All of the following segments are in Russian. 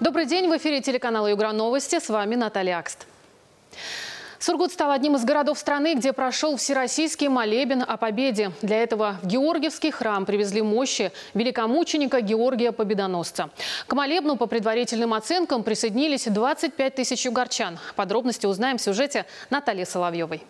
Добрый день, в эфире телеканала «Югра Новости». С вами Наталья Акст. Сургут стал одним из городов страны, где прошел всероссийский молебен о победе. Для этого в Георгиевский храм привезли мощи великомученика Георгия Победоносца. К молебну по предварительным оценкам присоединились 25 тысяч югорчан. Подробности узнаем в сюжете Натальи Соловьевой.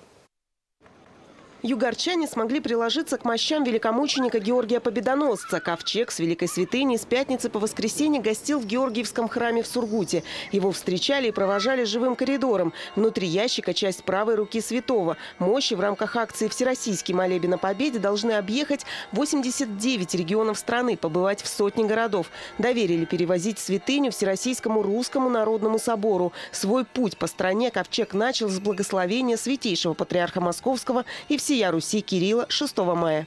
Югорчане смогли приложиться к мощам великомученика Георгия Победоносца. Ковчег с Великой Святыней с пятницы по воскресенье гостил в Георгиевском храме в Сургуте. Его встречали и провожали живым коридором. Внутри ящика часть правой руки святого. Мощи в рамках акции «Всероссийский молебен о победе» должны объехать 89 регионов страны, побывать в сотне городов. Доверили перевозить святыню Всероссийскому русскому народному собору. Свой путь по стране Ковчег начал с благословения святейшего патриарха Московского и всех всея Руси Кирилла 6 мая.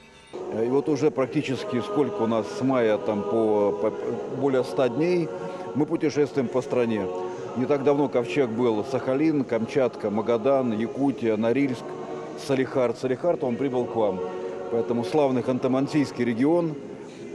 И вот уже практически сколько у нас с мая, там по, по более 100 дней, мы путешествуем по стране. Не так давно ковчег был Сахалин, Камчатка, Магадан, Якутия, Норильск, Салихард. Салихард, он прибыл к вам. Поэтому славный Ханты-Мансийский регион,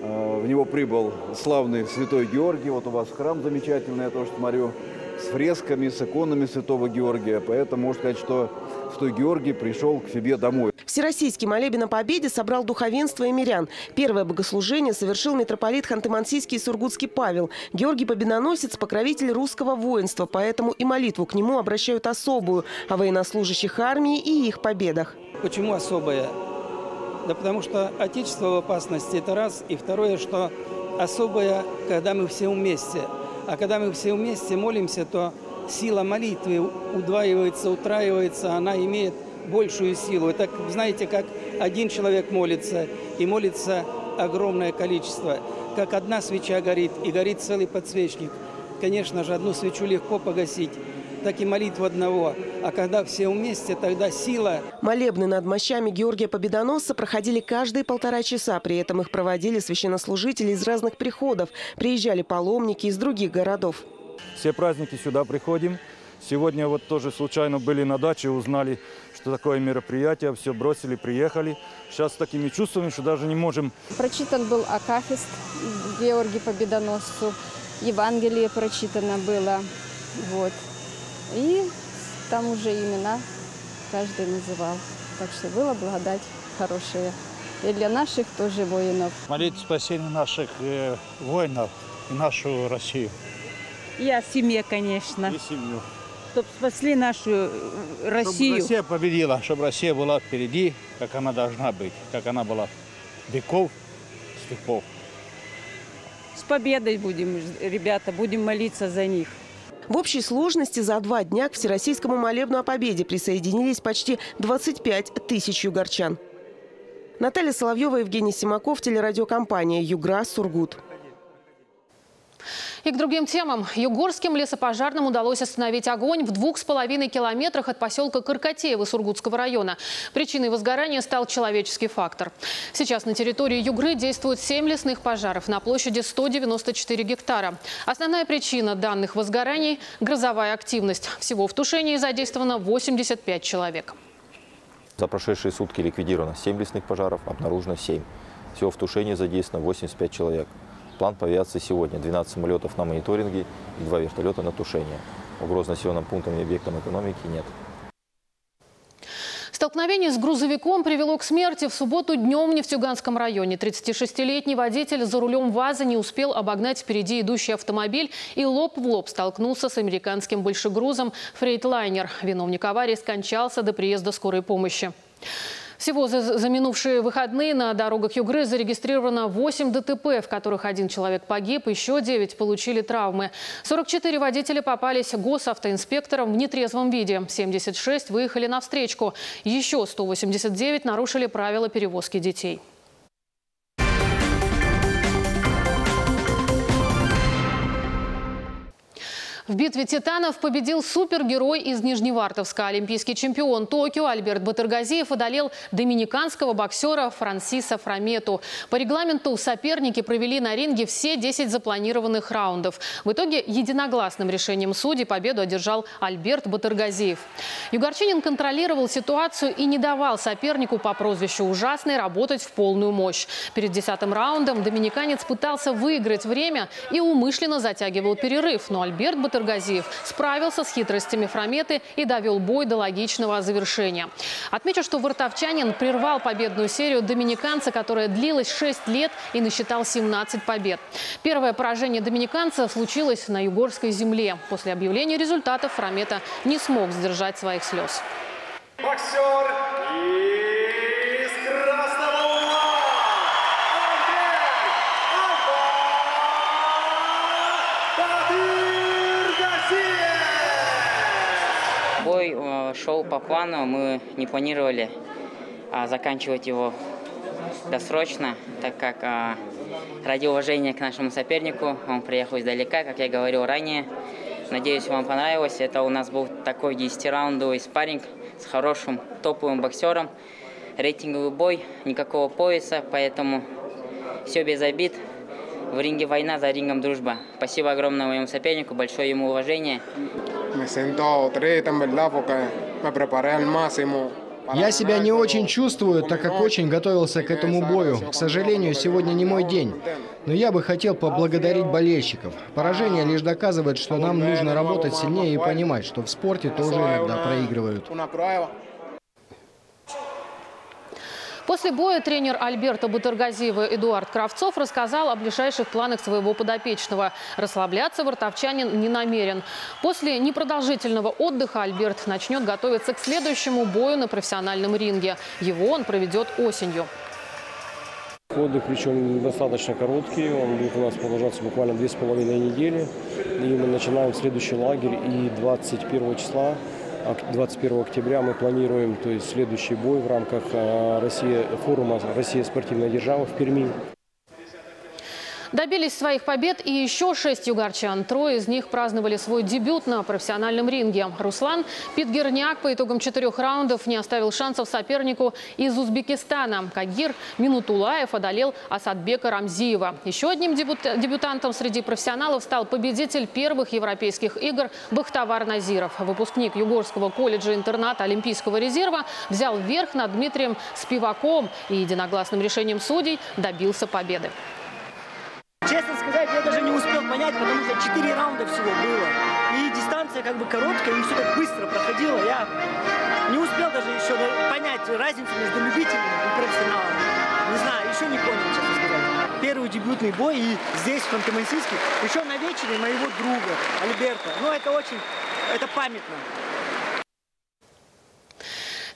э, в него прибыл славный Святой Георгий. Вот у вас храм замечательный, я тоже смотрю, с фресками, с иконами Святого Георгия. Поэтому можно сказать, что Святой Георгий пришел к себе домой. Всероссийский молебен о победе собрал духовенство и мирян. Первое богослужение совершил митрополит Ханты-Мансийский и Сургутский Павел. Георгий Победоносец – покровитель русского воинства, поэтому и молитву к нему обращают особую о военнослужащих армии и их победах. Почему особая? Да потому что Отечество в опасности – это раз. И второе, что особое, когда мы все вместе. А когда мы все вместе молимся, то сила молитвы удваивается, утраивается, она имеет большую силу. Это, знаете, как один человек молится, и молится огромное количество. Как одна свеча горит, и горит целый подсвечник. Конечно же, одну свечу легко погасить, так и молитву одного. А когда все вместе, тогда сила. Молебны над мощами Георгия Победоносца проходили каждые полтора часа. При этом их проводили священнослужители из разных приходов. Приезжали паломники из других городов. Все праздники сюда приходим. Сегодня вот тоже случайно были на даче, узнали, что такое мероприятие, все бросили, приехали. Сейчас с такими чувствами, что даже не можем. Прочитан был Акафист Георгий Победоносцу, Евангелие прочитано было. Вот. И там уже имена каждый называл. Так что была благодать хорошая. И для наших тоже воинов. Молить спасение наших э, воинов и нашу Россию. И о семье, конечно. И семью. Чтобы спасли нашу Россию. Чтобы Россия победила, чтобы Россия была впереди, как она должна быть, как она была веков, с веков. С победой будем, ребята, будем молиться за них. В общей сложности за два дня к Всероссийскому молебну о победе присоединились почти 25 тысяч югорчан. Наталья Соловьева, Евгений Симаков, телерадиокомпания «Югра», Сургут. И к другим темам. Югорским лесопожарным удалось остановить огонь в двух с половиной километрах от поселка Каркатеево Сургутского района. Причиной возгорания стал человеческий фактор. Сейчас на территории Югры действуют 7 лесных пожаров на площади 194 гектара. Основная причина данных возгораний – грозовая активность. Всего в тушении задействовано 85 человек. За прошедшие сутки ликвидировано 7 лесных пожаров, обнаружено 7. Всего в тушении задействовано 85 человек. План по авиации сегодня. 12 самолетов на мониторинге и 2 вертолета на тушение. Угроз населенным пунктам и объектам экономики нет. Столкновение с грузовиком привело к смерти в субботу днем в Нефтьюганском районе. 36-летний водитель за рулем ВАЗа не успел обогнать впереди идущий автомобиль и лоб в лоб столкнулся с американским большегрузом «Фрейтлайнер». Виновник аварии скончался до приезда скорой помощи. Всего за, за минувшие выходные на дорогах Югры зарегистрировано 8 ДТП, в которых один человек погиб, еще 9 получили травмы. 44 водителя попались госавтоинспекторам в нетрезвом виде. 76 выехали на встречку. Еще 189 нарушили правила перевозки детей. В битве титанов победил супергерой из Нижневартовска. Олимпийский чемпион Токио Альберт Батыргазиев одолел доминиканского боксера Франсиса Фрамету. По регламенту соперники провели на ринге все 10 запланированных раундов. В итоге единогласным решением судей победу одержал Альберт Батыргазиев. Югорчинин контролировал ситуацию и не давал сопернику по прозвищу «Ужасный» работать в полную мощь. Перед десятым раундом доминиканец пытался выиграть время и умышленно затягивал перерыв. Но Альберт Батыргазиев справился с хитростями Фрометы и довел бой до логичного завершения. Отмечу, что вартовчанин прервал победную серию доминиканца, которая длилась 6 лет и насчитал 17 побед. Первое поражение доминиканца случилось на югорской земле. После объявления результатов Фромета не смог сдержать своих слез. Боксер шел по плану, мы не планировали а, заканчивать его досрочно, так как а, ради уважения к нашему сопернику он приехал издалека, как я говорил ранее. Надеюсь, вам понравилось. Это у нас был такой 10-раундовый спарринг с хорошим топовым боксером. Рейтинговый бой, никакого пояса, поэтому все без обид. В ринге война, за рингом дружба. Спасибо огромное моему сопернику, большое ему уважение. Me siento triste en verdad porque me preparé al máximo. Я себя не очень чувствую, так как очень готовился к этому бою. К сожалению, сегодня не мой день. Но я бы хотел поблагодарить болельщиков. Поражение лишь доказывает, что нам нужно работать сильнее и понимать, что в спорте тоже иногда проигрывают. После боя тренер Альберта Бутыргазиева Эдуард Кравцов рассказал о ближайших планах своего подопечного. Расслабляться вартовчанин не намерен. После непродолжительного отдыха Альберт начнет готовиться к следующему бою на профессиональном ринге. Его он проведет осенью. Отдых причем достаточно короткий, он будет у нас продолжаться буквально две с половиной недели. И мы начинаем следующий лагерь и 21 числа 21 октября мы планируем то есть, следующий бой в рамках Россия, форума «Россия спортивная держава» в Перми. Добились своих побед и еще шесть югорчан. Трое из них праздновали свой дебют на профессиональном ринге. Руслан Питгерняк по итогам четырех раундов не оставил шансов сопернику из Узбекистана. Кагир Минутулаев одолел Асадбека Рамзиева. Еще одним дебют, дебютантом среди профессионалов стал победитель первых европейских игр Бахтавар Назиров. Выпускник Югорского колледжа-интерната Олимпийского резерва взял верх над Дмитрием Спиваком и единогласным решением судей добился победы. Честно сказать, я даже не успел понять, потому что 4 раунда всего было. И дистанция как бы короткая, и все так быстро проходило. Я не успел даже еще понять разницу между любителями и профессионалами. Не знаю, еще не понял, честно сказать. Первый дебютный бой и здесь, в Ханты-Мансийске, еще на вечере моего друга Альберта. Ну, это очень, это памятно.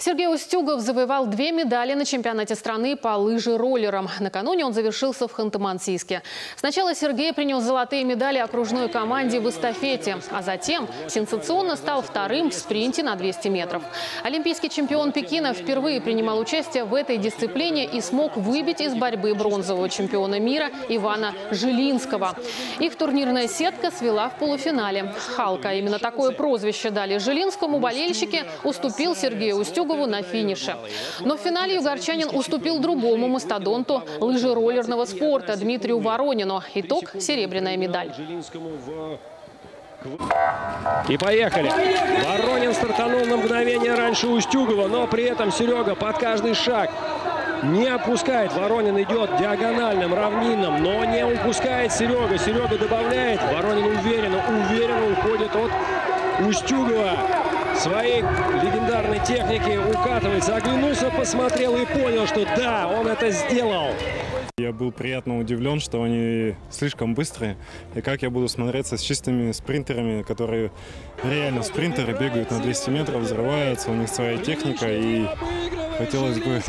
Сергей Устюгов завоевал две медали на чемпионате страны по лыжи-роллерам. Накануне он завершился в Ханты-Мансийске. Сначала Сергей принес золотые медали окружной команде в эстафете, а затем сенсационно стал вторым в спринте на 200 метров. Олимпийский чемпион Пекина впервые принимал участие в этой дисциплине и смог выбить из борьбы бронзового чемпиона мира Ивана Жилинского. Их турнирная сетка свела в полуфинале. «Халка» именно такое прозвище дали Жилинскому болельщики, уступил Сергею Устюгову Устюгову на финише. Но в финале югорчанин уступил другому мастодонту лыжероллерного спорта Дмитрию Воронину. Итог – серебряная медаль. И поехали. Воронин стартанул на мгновение раньше Устюгова, но при этом Серега под каждый шаг не опускает. Воронин идет диагональным, равнинным, но не упускает Серега. Серега добавляет. Воронин уверенно, уверенно уходит от Устюгова своей легендарной техники укатывается. Оглянулся, посмотрел и понял, что да, он это сделал. Я был приятно удивлен, что они слишком быстрые. И как я буду смотреться с чистыми спринтерами, которые реально спринтеры бегают на 200 метров, взрываются, у них своя техника. И хотелось бы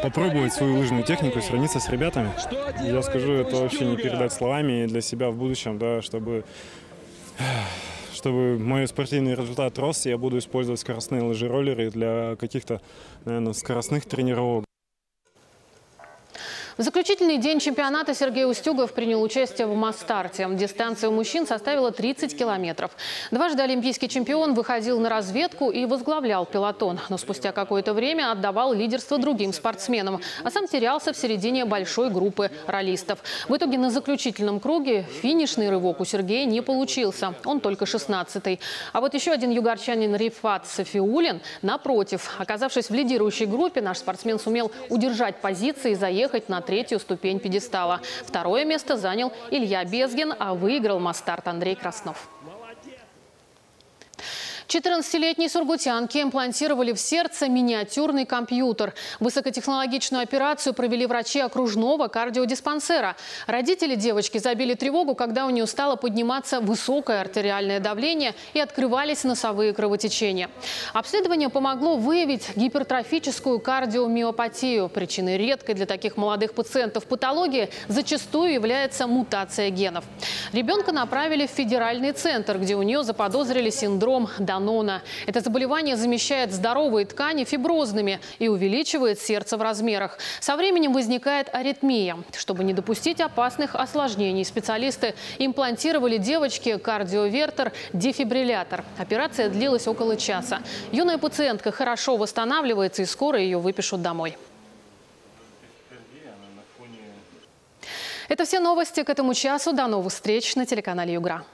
попробовать свою лыжную технику, сравниться с ребятами. Я скажу, это вообще не передать словами и для себя в будущем, да, чтобы чтобы мой спортивный результат рос, я буду использовать скоростные лыжероллеры для каких-то, наверное, скоростных тренировок. Заключительный день чемпионата Сергей Устюгов принял участие в Мастарте. Дистанция у мужчин составила 30 километров. Дважды олимпийский чемпион выходил на разведку и возглавлял пилотон. Но спустя какое-то время отдавал лидерство другим спортсменам, а сам терялся в середине большой группы ролистов. В итоге на заключительном круге финишный рывок у Сергея не получился. Он только 16-й. А вот еще один югорчанин Рифат Софиулин, напротив, оказавшись в лидирующей группе, наш спортсмен сумел удержать позиции и заехать на третью ступень пьедестала. Второе место занял Илья Безгин, а выиграл мастарт Андрей Краснов. 14-летней сургутянке имплантировали в сердце миниатюрный компьютер. Высокотехнологичную операцию провели врачи окружного кардиодиспансера. Родители девочки забили тревогу, когда у нее стало подниматься высокое артериальное давление и открывались носовые кровотечения. Обследование помогло выявить гипертрофическую кардиомиопатию. Причиной редкой для таких молодых пациентов патологии зачастую является мутация генов. Ребенка направили в федеральный центр, где у нее заподозрили синдром Данона. Это заболевание замещает здоровые ткани фиброзными и увеличивает сердце в размерах. Со временем возникает аритмия. Чтобы не допустить опасных осложнений, специалисты имплантировали девочке кардиовертер дефибриллятор. Операция длилась около часа. Юная пациентка хорошо восстанавливается и скоро ее выпишут домой. Это все новости к этому часу. До новых встреч на телеканале «Югра».